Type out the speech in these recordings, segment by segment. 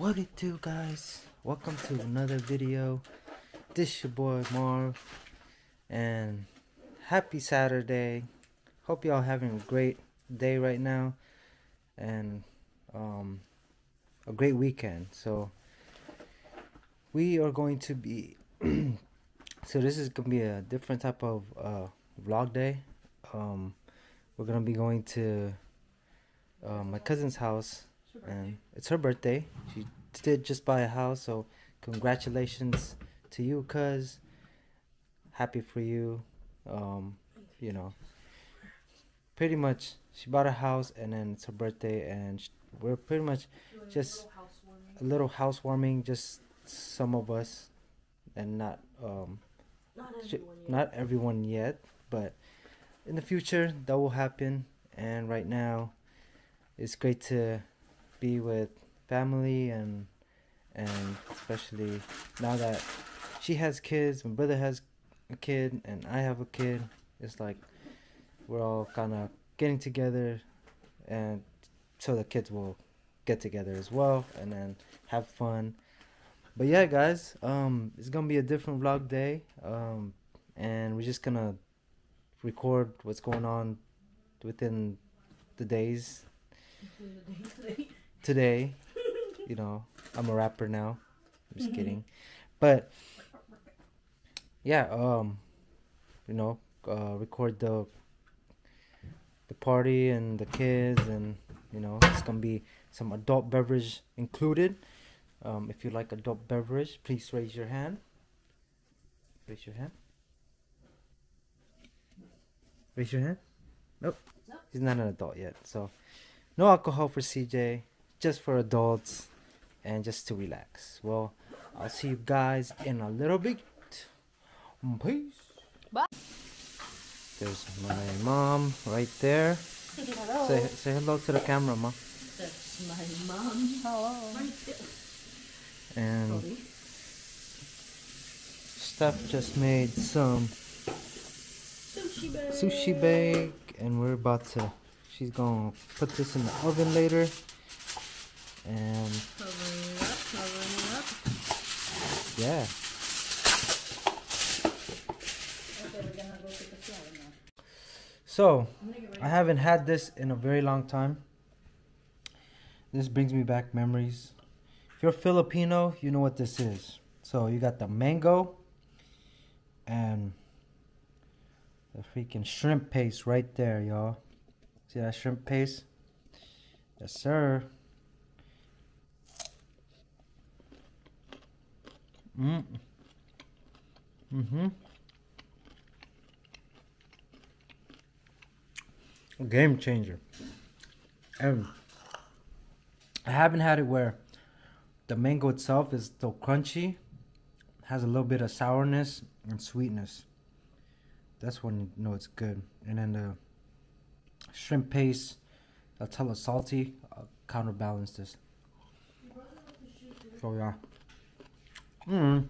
What it do, guys? Welcome to another video. This your boy Marv, and happy Saturday. Hope y'all having a great day right now, and um, a great weekend. So we are going to be. so this is gonna be a different type of uh, vlog day. Um, we're gonna be going to uh, my cousin's house and it's her birthday. She did just buy a house, so congratulations to you, cuz. Happy for you. Um, you know, pretty much she bought a house, and then it's her birthday, and sh- we're pretty much just a little housewarming, just some of us, and not um, Not everyone yet. not everyone yet, but in the future that will happen. And right now, it's great to be with family and and especially now that she has kids, my brother has a kid, and I have a kid. It's like we're all kind of getting together, and so the kids will get together as well, and then have fun. But yeah, guys, um, it's gonna be a different vlog day, um, and we're just gonna record what's going on within the days today. You know, I'm a rapper now. I'm just kidding, but yeah, um, you know, uh, record the the party and the kids, and you know, it's gonna be some adult beverage included. Um, if you like adult beverage, please raise your hand. Raise your hand. Raise your hand. Nope. Nope. He's not an adult yet, so no alcohol for CJ. Just for adults and just to relax. Well, I'll see you guys in a little bit. Mm, peace. Bye. There's my mom right there. Hello. Say say hello to the camera, mom. That's my mom. Hello. And Sorry. Steph just made some Sushi bag. sushi bake, and we're about to. She's gonna put this in the oven later. And Covering it up, covering it up. yeah, so. I haven't had this in a very long time. This brings me back memories. If you're Filipino, you know what this is. So you got the mango and the freaking shrimp paste right there, y'all. See that shrimp paste? Yes, sir. Mm. Mm-hmm. Game changer. And I haven't had it where the mango itself is still crunchy, has a little bit of sourness and sweetness. That's when you know it's good. And then the shrimp paste, that's hella salty, uh, counterbalance this. So yeah. Mm.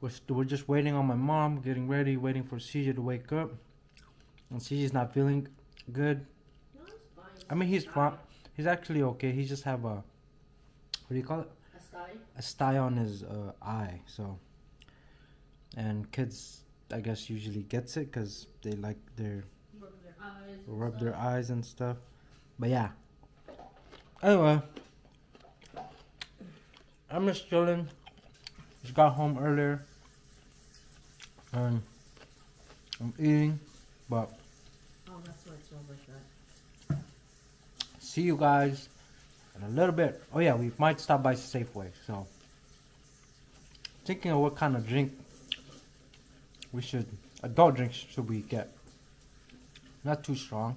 We're, we're just waiting on my mom, getting ready, waiting for CJ to wake up. And CJ's not feeling good. No. I mean, he's fine. He's actually okay. He just have a, what do you call it? A sty. A sty on his uh, eye. So, and kids, I guess, usually gets it because they like their Rub their eyes. rub their eyes and stuff. But yeah. Anyway, I'm just chilling. Just got home earlier, and I'm eating. But Oh, that's why it smells like that. see you guys in a little bit. Oh yeah, we might stop by Safeway. So thinking of what kind of drink we should adult drinks should we get. Not too strong.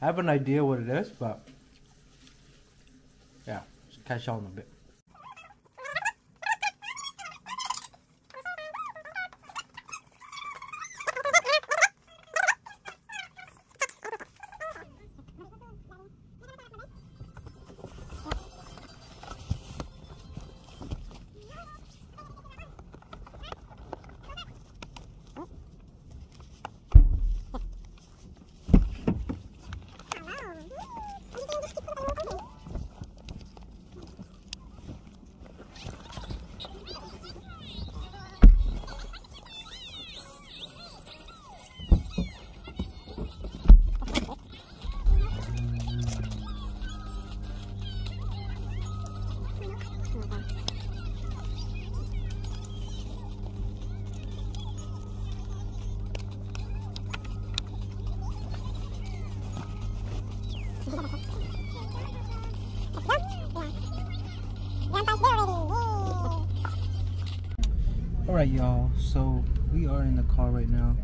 I have an idea what it is, but yeah, just catch y'all in a Alright, y'all. So we are in the car right now.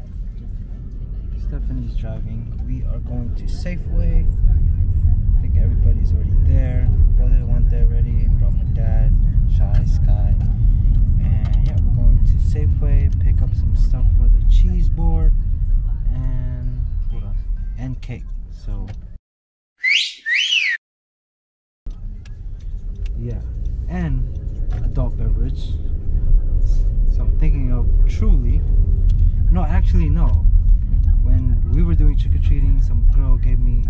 Stephanie's driving. We are going to Safeway. I think everybody's already there. Brother went there already. Brought my dad,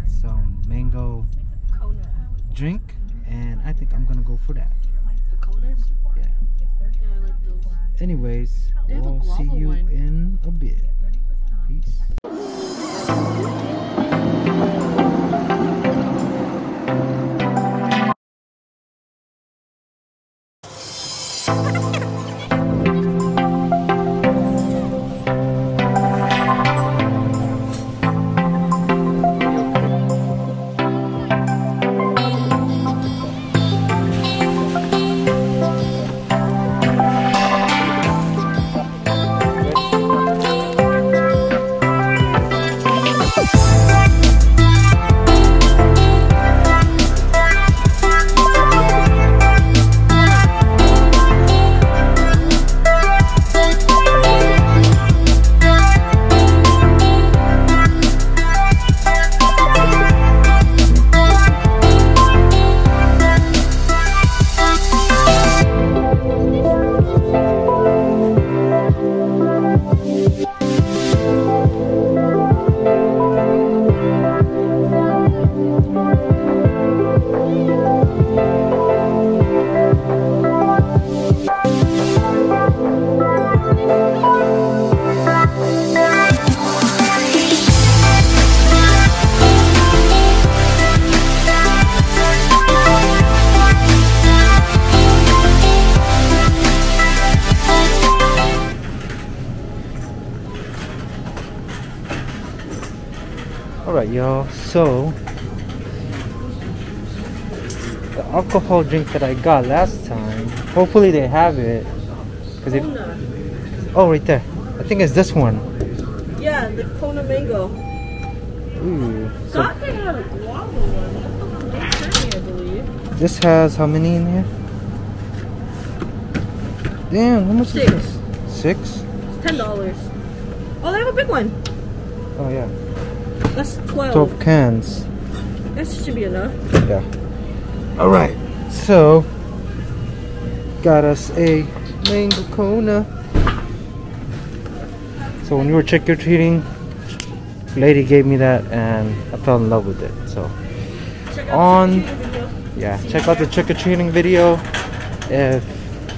some mango drink, and I think I'm gonna go for that. Yeah. Yeah, I like those. Anyways, They have a we'll see you in a bit. Peace. The alcohol drink that I got last time, hopefully they have it. Cause if, oh, right there. I think it's this one. Yeah, the Kona mango. Ooh. So they had uh, a guava one. That's the one they sent me, I believe. this has how many in here? Damn, how much Six. is this? Six? It's ten dollars. Oh, they have a big one. Oh yeah. That's twelve. 12 cans. That should be enough. Yeah. Alright. So, got us a mango Kona. So when we were trick or treating, lady gave me that and I fell in love with it. So On- the chicken video. yeah, check out the trick or treating video. If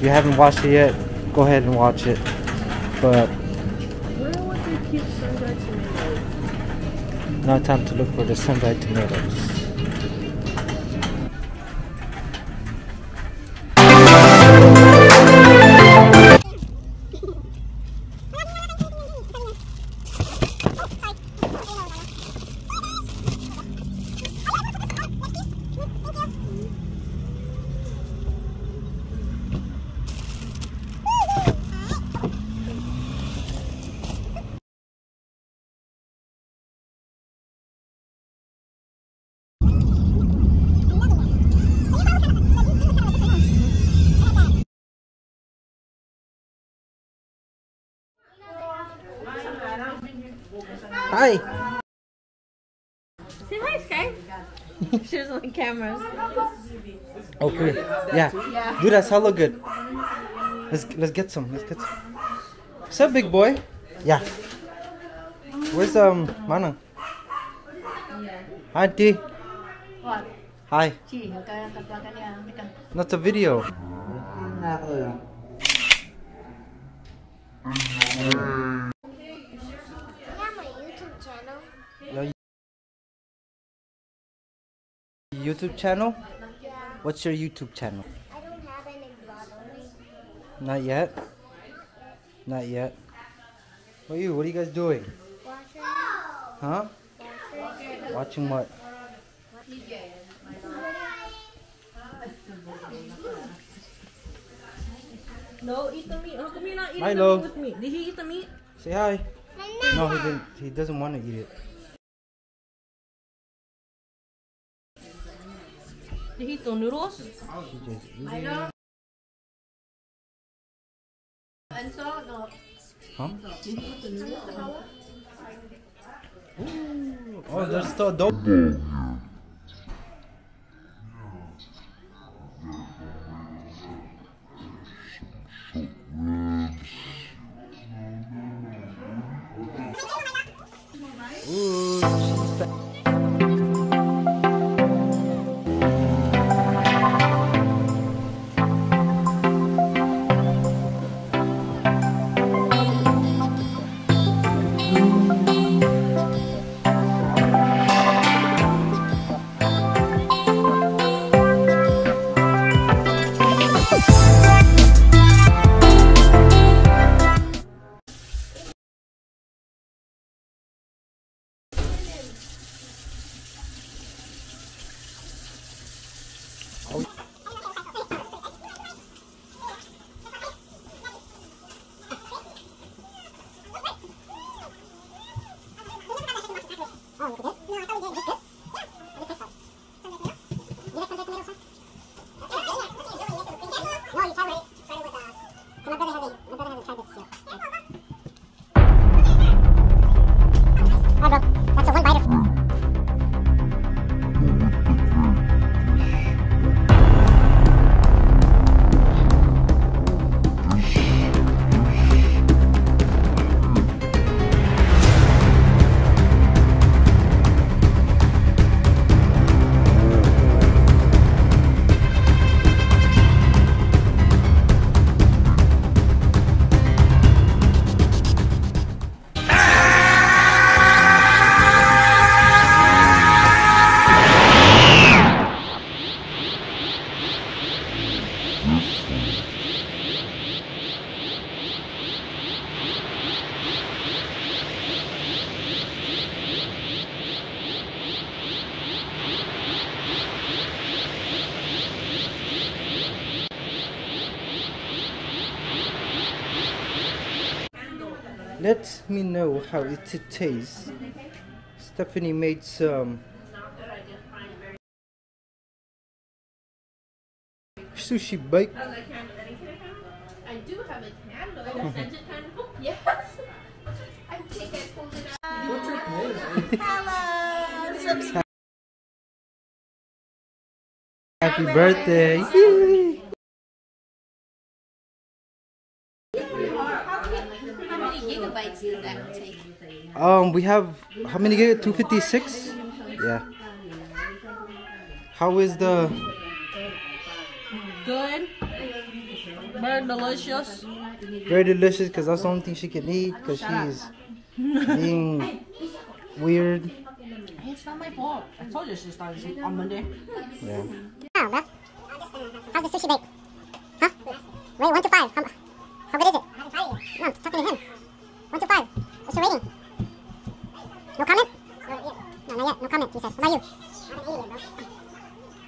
you haven't watched it yet, go ahead and watch it. But Where would they keep sun-dried tomatoes? now time to look for the sun-dried tomatoes. cameras. Okay. Yeah. Dude, that's hella good. Let's let's get some. Let's get some. What's up, big boy? Yeah. Where's um Manang? Hi, T. What? Hi. Chi, nagkakatawagan niya. Teka. Not a video. YouTube channel? Yeah. What's your YouTube channel? I don't have any vlogging. Not yet. Not yet. What are you? What are you guys doing? Watching. Huh? Watching. Watching what? No, eat the meat. How come you're not eating Milo. the meat with me? Did he eat the meat? Say hi. No, he didn't. He doesn't want to eat it. Know. And so, no. Huh? Did he eat the noodles? Oh, there's still dope. Let know how it tastes. Stephanie made some sushi bake. I do have a candle. A scented candle? Yes. I think I pulled it out. Happy birthday! Um, we have how many gig? Two fifty six. Yeah. How is the? Good. Very delicious. Very delicious because that's the only thing she can eat because she's being weird. It's not my fault. I told you she started on Monday. Yeah. Oh, bro. How's the sushi bake? Huh? Rate 1 to 5. How, how good is it? No, I'm talking to him. 1 to 5. What's your rating? No comment? No, not yet. No comment, he said. How about you?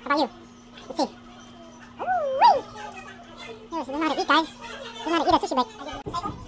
How about you? Let's see. Ooh-wee! Here, she doesn't know how to eat, guys. She doesn't how to eat a sushi bake.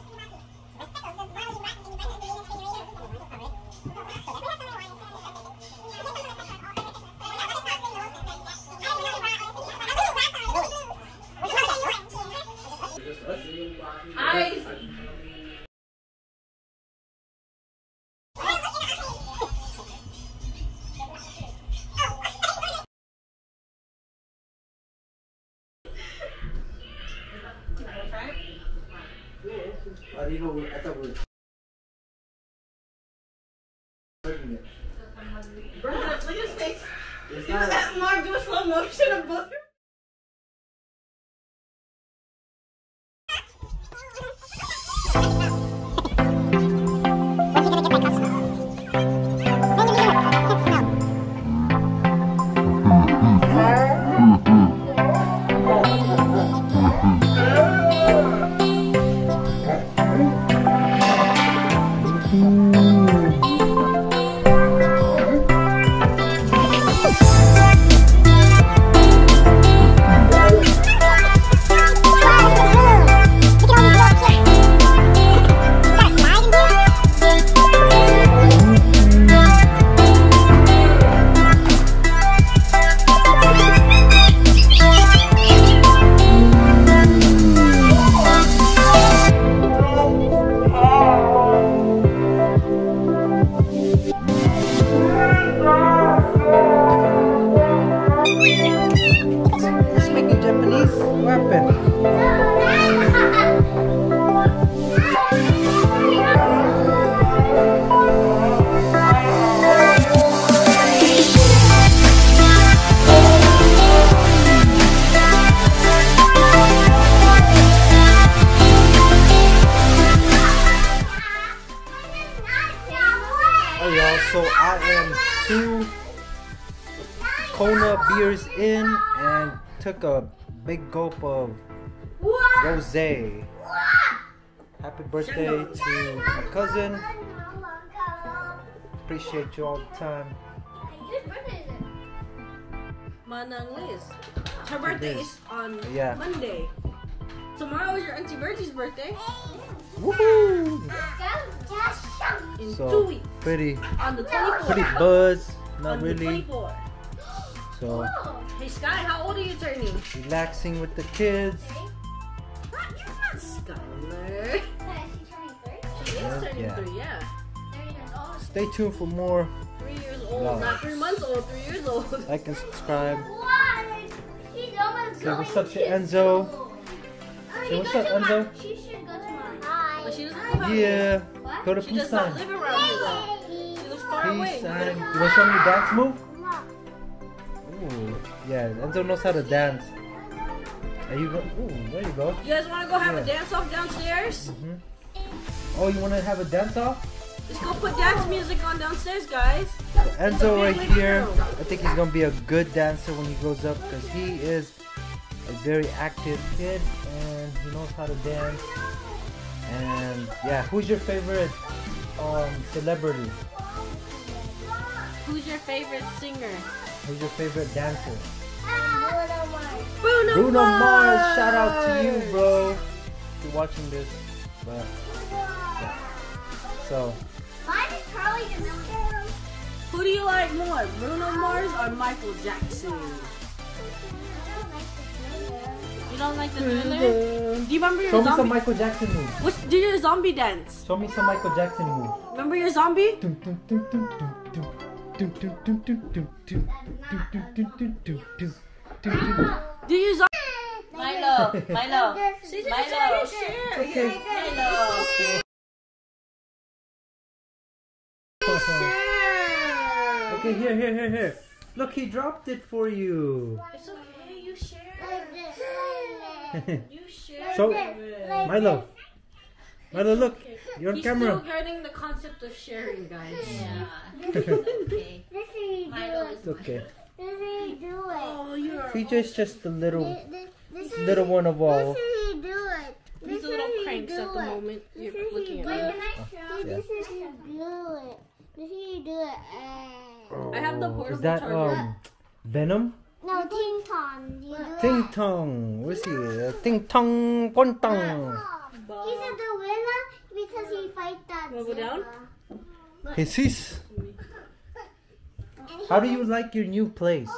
weapon. A big gulp of rose. Happy birthday to my cousin. Appreciate you all the time. Manang Liz. Her birthday is on Yeah. Monday. Tomorrow is your Auntie Virgie's birthday. Woohoo! In So two weeks. pretty, On the 24th. pretty buzz. on Not the really. 24th. So Hey Sky, how old are you turning? relaxing with the kids. You're not Skylar. She is Yeah, turning yeah. three, yeah. Stay tuned for more. Three years old, Love. not three months old, three years old. Like and subscribe. Say Say what's up to Enzo. Say what's up, Enzo. She should go to mine. But she doesn't live out. Yeah. What? Go to She peace does not sign. live around here though. She lives far away. Peace sign. You wanna show me your dance move? Ooh, yeah. Enzo knows how to dance. Are you go. Ooh, there you go. You guys want to go have a dance off downstairs? Oh, you wanna have a dance off? Let's go put dance music on downstairs, guys. Enzo right here. I think he's gonna be a good dancer when he grows up because he is a very active kid and he knows how to dance. And yeah, who's your favorite um, celebrity? Who's your favorite singer? Who's your favorite dancer? Bruno, Mars. Bruno Mars. Mars. Shout out to you, bro. If you're watching this, but yeah. so Mine is Charli D'Amelio. Who do you like more, Bruno Mars or Michael Jackson? You don't like the thriller? Do you remember your show me some? Michael Jackson move. What's, do your zombie dance. Show me some Michael Jackson move. Remember your zombie? Do you like Milo? Milo. Milo. Okay. Milo. Okay, here, here, here, here. Look, he dropped it for you. It's okay, you share it. you share so, it. So, Milo. Milo, look. You're on He's camera. still learning the concept of sharing, guys. Yeah. okay. This is you do Milo it. It's okay. This is you do it. Oh, you're. CJ's just the little, This, this is little one of all. This is you do it. These This little is cranks at the it. moment. You're This is looking you at do me. it. Yeah. This is do it. This is do it. Eh. I have the Oh, portable Is that charger. um Venom? No, ting tong. Ting. Tong. Where's he? Ting Tong Quantong. He's a gorilla because he fight that. Wanna go down? zebra. Jesus. How do you like your new place?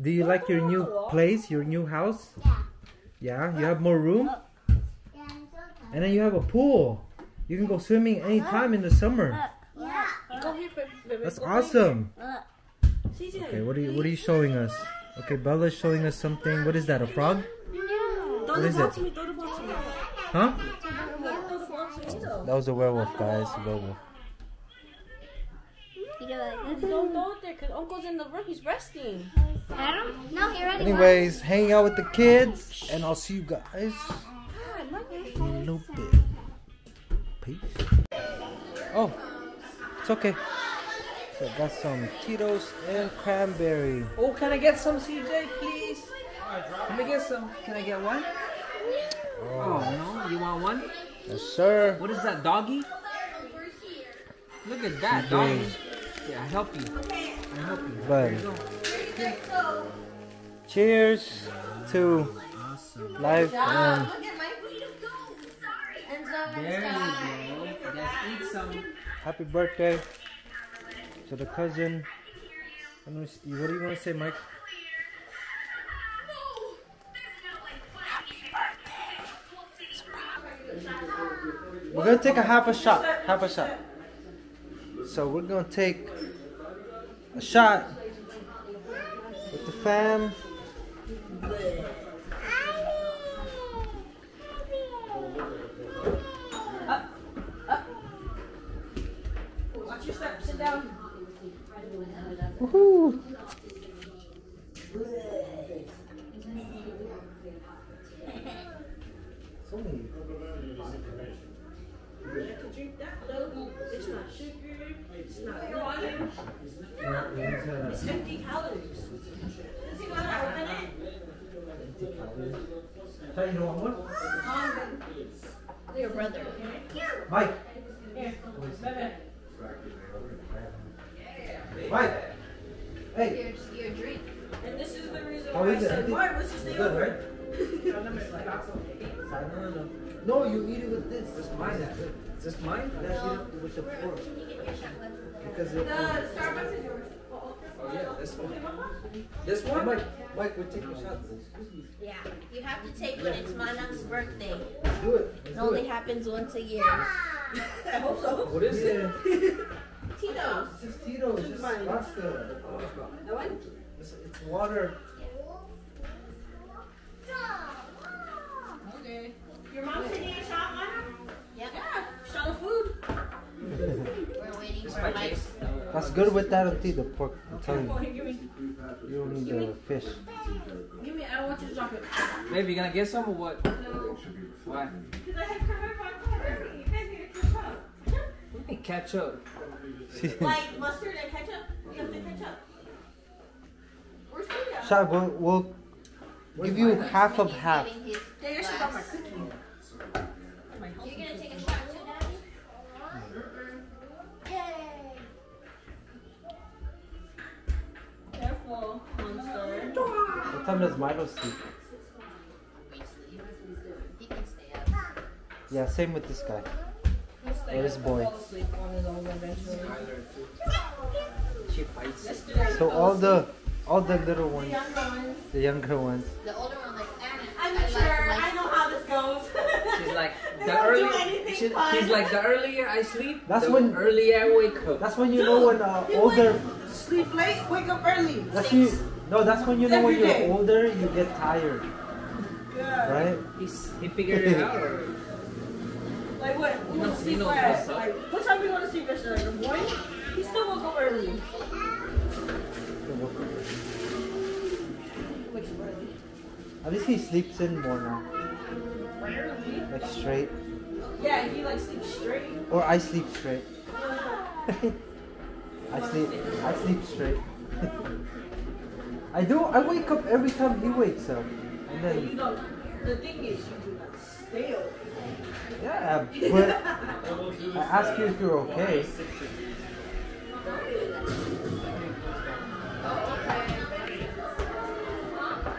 Do you like your new place, your new house? Yeah. Yeah, you have more room? Uh, yeah, I'm so tired. And then you have a pool. You can go swimming uh-huh. anytime in the summer. Uh, yeah. Go here, baby. baby. That's awesome. Uh, okay, what are you what are you showing us? Okay, Bella's showing us something. What is that? A frog? Throw What the is ball it? to me. Throw the ball to me. Huh? Throw the ball to me. though. That was a werewolf, guys. A werewolf. Don't throw it there, cause Uncle's in the room. He's resting. I don't. No, he already. Anyways, hang out with the kids, and I'll see you guys in a little bit. Peace. Oh, it's okay. So I got some Tito's and cranberry. Oh, can I get some, CJ, please? Let me get some. Can I get one? Oh, no? You want one? Yes, sir. What is that, doggy? Look at that, CJ. doggy. Yeah, I help you. I help you. Bud. There you go. Cheers to life uh, and There you go. Let's eat some. happy birthday to the cousin. What do you- what do you want to say, Mike? We're gonna take a half a shot, half a shot. So we're gonna take a shot with the fam. Up, up. Watch your sit down. Woohoo! Drink that though. It's not sugar. It's not water. It's empty calories. Does he want to open it? you want one? Your brother. Mike. Mike. Hey. Your, your drink. And this is the reason oh, why is I said, why was this thing Good, open? right? No, you eat it with this. This mine. Is this mine? Yeah, eat it with the fork. Can you get your shot? Because The. Starbucks is yours. Oh yeah, this one. This one? Mike, Mike, we're taking shots. Yeah. You have to take when it's Manang's birthday. Let's do it. Let's It only it. happens once a year. I hope so. What is it? Tito's. Oh, it's Tito's. It's vodka. That one? It's water. Okay. Your mom's taking a shot, Mama? Yep. Shot of food? We're waiting for Mike's. That's good with that until the pork. I'm telling you. me. You don't need the fish. Give me, I don't want you to drop it. Maybe you gonna get some or what? Why? Because I had Kermit vodka. You guys need to catch up. We can catch up. Like mustard and ketchup? You have to catch up. Where's Julia? Shot, we'll, we'll give you half of He's half. Time does Milo sleep? We sleep. He can stay up. Yeah, same with this guy. Or this boy. fall asleep on his own eventually. She fights. Yesterday, So all the all the little ones, The young ones. the younger ones. The older one like, I'm I sure. I know how this goes. She's like the don't early. anything She, fun. like the earlier I sleep, That's the when- earlier I wake up. That's when you know when uh, older. Sleep late, wake up early. That's you. No, that's when you know when you're day. older, you get tired, Yeah. right? He's, he figured it out. Or? Like what? He We knows- went to sleep knows at, what's up. like, what time we went to sleep yesterday? The morning? He still woke up early. Which early? At least he sleeps in more now, Rarely. like straight. Yeah, he like sleeps straight. Or I sleep straight. I sleep. I sleep straight. I do. I wake up every time he wakes up, and But you then don't. The thing is, you do not stay awake. yeah. But I ask you if you're okay.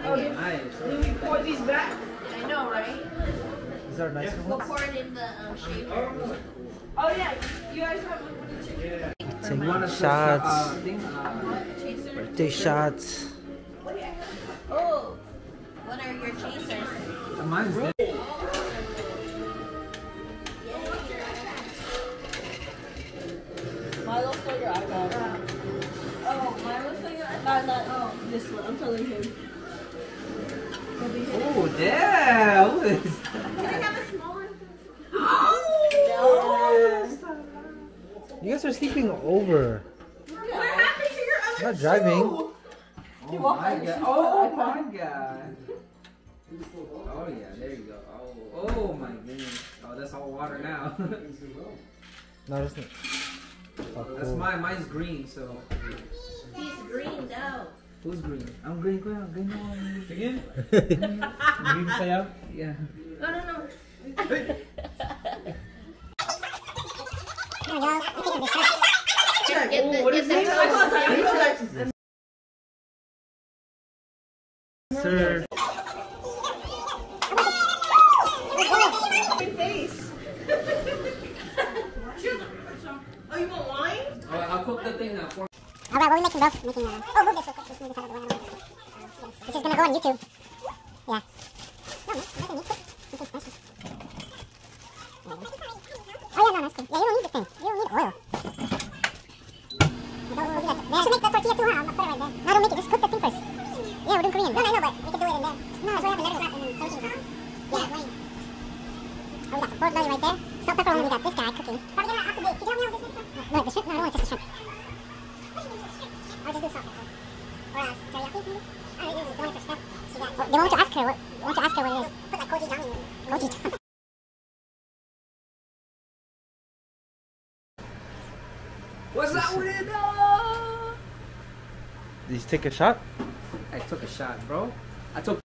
Oh, Nice. Then we pour these back. I know, right? These are nice We'll pour it in the um, shaker. Oh yeah, you guys have like what the chicken. Taking One of shots. Thing, Chaser. Birthday shots. Oh, what are your chasers? mine's dead. Milo stole your iPad. Oh, Milo stole your iPad? Not, not, oh, this one. I'm telling him. Oh, yeah. Look at this. Can I have a smaller? You guys are sleeping over. What happened to your other Not driving. shoe? Oh my god. Oh my god. Oh yeah, there you go. Oh, oh my goodness. Oh, that's all water now. No, that's not. Oh, that's cool. mine. Mine's green, so. He's green out. Who's green? I'm green. Green. Green. one. Again? Yeah. No, no, no. There we go. I'm taking this shot. Get the, get the I like- Sir. oh, you want wine? Oh, I'll cook the thing now. For All right, what are we making, bro? Making, uh, oh, move this real quick. Move this out of the way. I this. Is gonna go on YouTube. Yeah. No. Something special. Oh, yeah, no, that's cool. Yeah, you don't need the thing. You don't need oil. That. Should make the tortilla too, huh? I'm put it right there. No, don't make it. Just cook the thing first. Yeah, we're doing Korean. No, no, I know, but we can do it in there. No, that's why I have a little and then something. Yeah, wait. We got some pork belly right there. Salt, pepper only. We got this guy cooking. Probably gonna have to bake. Could you help me out with this? No, the shrimp? No, I don't want just the shrimp. Or uh, teriyaki, maybe? I don't know, this is going for Steph. She got. They want to ask her what. They want to ask her what it is. Put like gochujang in it. Gochujang. What's up with it, dog? Did you take a shot? I took a shot, bro. I took.